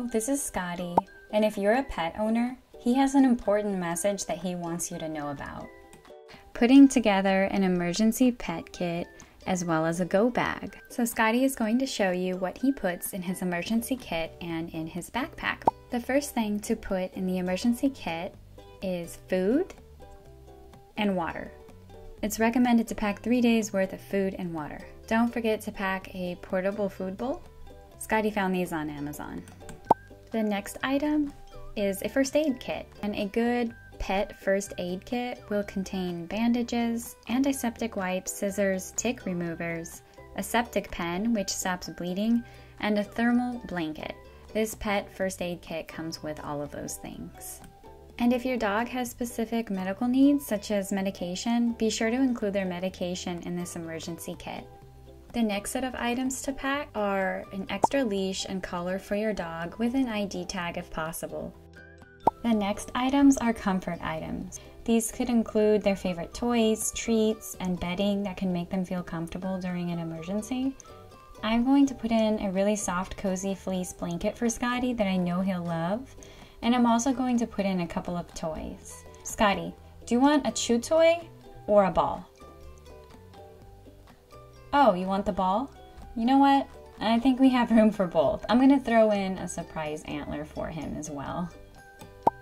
This is Scotty, and if you're a pet owner, he has an important message that he wants you to know about. Putting together an emergency pet kit as well as a go bag. So Scotty is going to show you what he puts in his emergency kit and in his backpack. The first thing to put in the emergency kit is food and water. It's recommended to pack three days worth of food and water. Don't forget to pack a portable food bowl. Scotty found these on Amazon. The next item is a first aid kit, and a good pet first aid kit will contain bandages, antiseptic wipes, scissors, tick removers, a styptic pen which stops bleeding, and a thermal blanket. This pet first aid kit comes with all of those things. And if your dog has specific medical needs, such as medication, be sure to include their medication in this emergency kit. The next set of items to pack are an extra leash and collar for your dog with an ID tag if possible. The next items are comfort items. These could include their favorite toys, treats, and bedding that can make them feel comfortable during an emergency. I'm going to put in a really soft, cozy fleece blanket for Scotty that I know he'll love, and I'm also going to put in a couple of toys. Scotty, do you want a chew toy or a ball? Oh, you want the ball? You know what? I think we have room for both. I'm to throw in a surprise antler for him as well.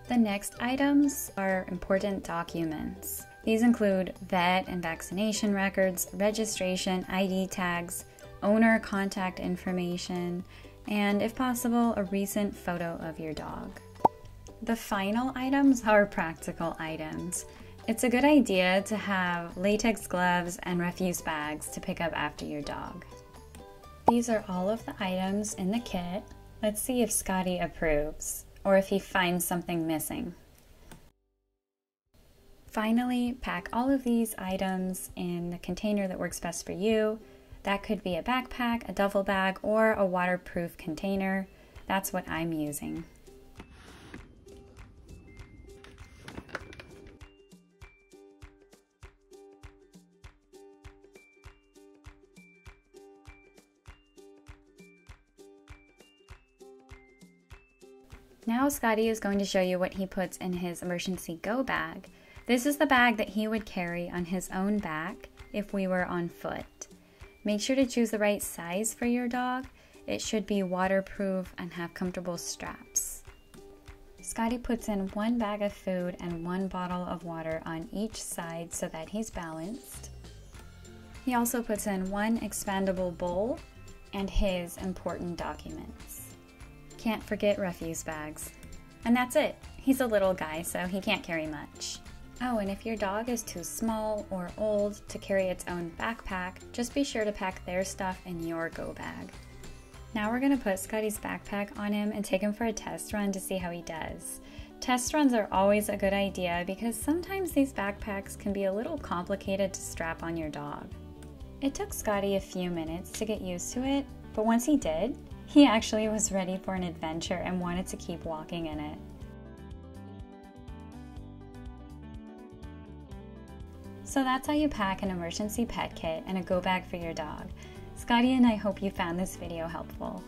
The next items are important documents. These include vet and vaccination records, registration, ID tags, owner contact information, and if possible, a recent photo of your dog. The final items are practical items. It's a good idea to have latex gloves and refuse bags to pick up after your dog. These are all of the items in the kit. Let's see if Scotty approves or if he finds something missing. Finally, pack all of these items in the container that works best for you. That could be a backpack, a duffel bag, or a waterproof container. That's what I'm using. Now Scotty is going to show you what he puts in his emergency go bag. This is the bag that he would carry on his own back if we were on foot. Make sure to choose the right size for your dog. It should be waterproof and have comfortable straps. Scotty puts in one bag of food and one bottle of water on each side so that he's balanced. He also puts in one expandable bowl and his important documents. Can't forget refuse bags. And that's it. He's a little guy, so he can't carry much. Oh, and if your dog is too small or old to carry its own backpack, just be sure to pack their stuff in your go bag. Now we're to put Scotty's backpack on him and take him for a test run to see how he does. Test runs are always a good idea because sometimes these backpacks can be a little complicated to strap on your dog. It took Scotty a few minutes to get used to it, but once he did, he actually was ready for an adventure and wanted to keep walking in it. So that's how you pack an emergency pet kit and a go bag for your dog. Scotty and I hope you found this video helpful.